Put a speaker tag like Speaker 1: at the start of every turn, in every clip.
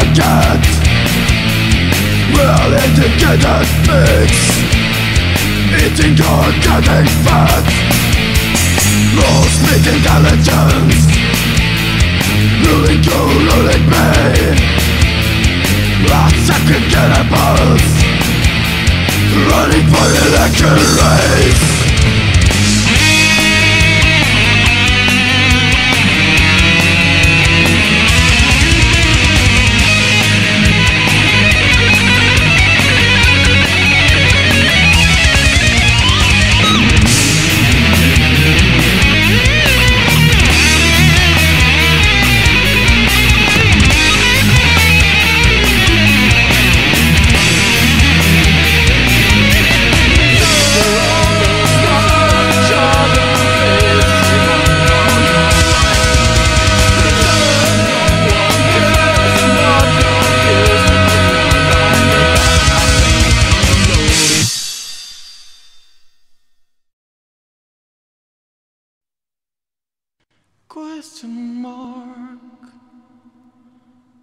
Speaker 1: forget Well educated pigs Eating or getting fat. Lost with intelligence. Ruling you, ruling me Blood second cannibals Running for election race.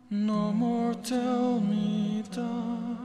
Speaker 2: No more tell me that.